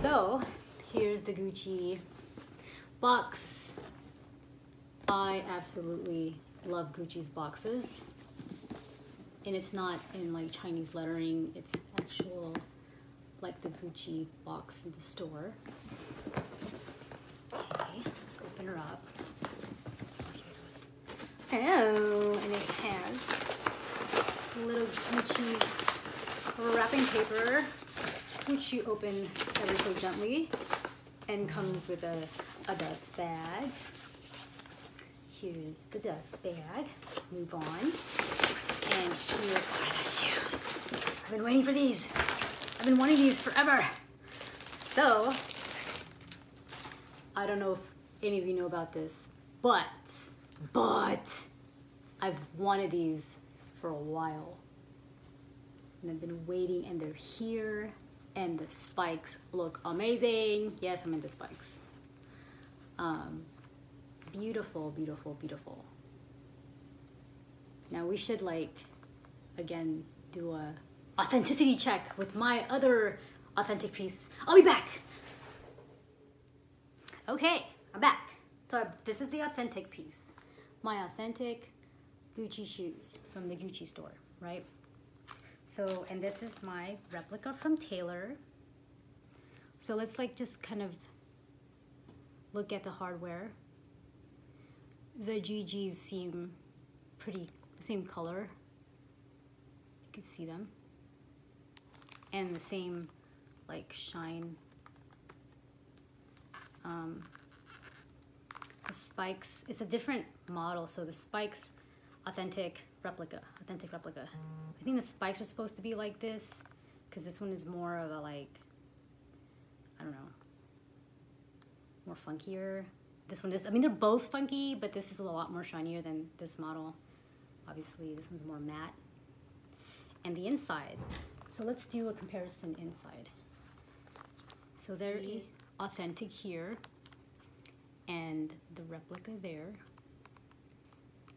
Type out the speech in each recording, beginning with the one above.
So here's the Gucci box. I absolutely love Gucci's boxes. And it's not in like Chinese lettering, it's actual like the Gucci box in the store. Okay, let's open her up. Here it goes. Oh, and it has little Gucci wrapping paper, which you open ever so gently, and comes with a, a dust bag. Here's the dust bag. Let's move on. And here are the shoes. I've been waiting for these. I've been wanting these forever. So, I don't know if any of you know about this, but, but, I've wanted these for a while. And I've been waiting and they're here and the spikes look amazing. Yes, I'm into spikes. Um, beautiful, beautiful, beautiful. Now we should like, again, do a authenticity check with my other authentic piece. I'll be back. Okay, I'm back. So this is the authentic piece. My authentic Gucci shoes from the Gucci store, right? So, and this is my replica from Taylor. So let's like just kind of look at the hardware. The GGs seem pretty, same color. You can see them. And the same like shine. Um, the spikes, it's a different model. So the spikes, authentic replica, authentic replica. I think the spikes are supposed to be like this because this one is more of a like, I don't know, more funkier. This one is, I mean, they're both funky, but this is a lot more shinier than this model. Obviously, this one's more matte. And the inside, so let's do a comparison inside. So they're authentic here and the replica there.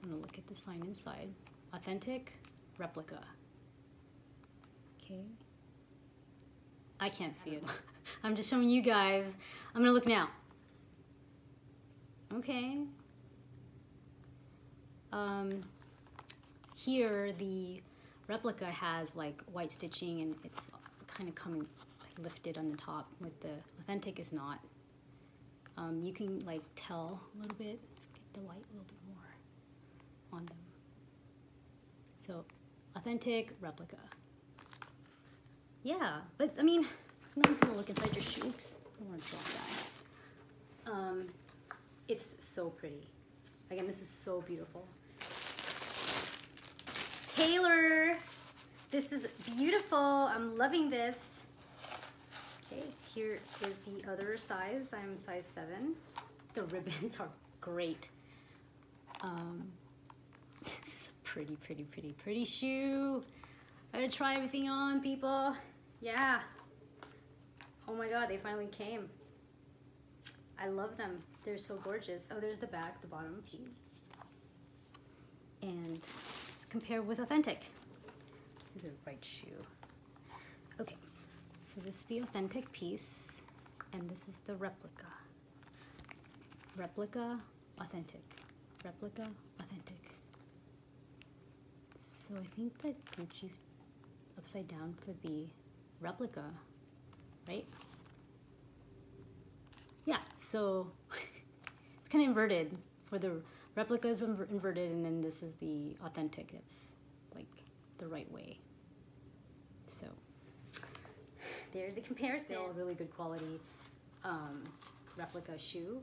I'm gonna look at the sign inside. Authentic, replica. Okay. I can't see it. I'm just showing you guys. I'm gonna look now. Okay. Um, here the replica has like white stitching and it's kind of coming lifted on the top with the authentic is not. Um, you can like tell a little bit, get the light a little bit more on them. So authentic replica. Yeah, but I mean, no one's gonna look inside your shoes. Want to that. Um, it's so pretty. Again, this is so beautiful. Taylor, this is beautiful. I'm loving this. Okay, here is the other size. I'm size seven. The ribbons are great. Um, this is a pretty, pretty, pretty, pretty shoe. I'm gonna try everything on, people. Yeah. Oh my god, they finally came. I love them. They're so gorgeous. Oh, there's the back, the bottom piece. And let's compare with authentic. Let's do the right shoe. Okay, so this is the authentic piece, and this is the replica. Replica, authentic. Replica, authentic. So I think that Gucci's upside down for the replica, right? Yeah, so it's kind of inverted. For the replica is inverted, and then this is the authentic. It's like the right way. So there's a comparison. Still a really good quality um, replica shoe.